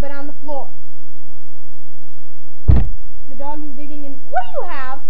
but on the floor. The dog is digging in. What do you have?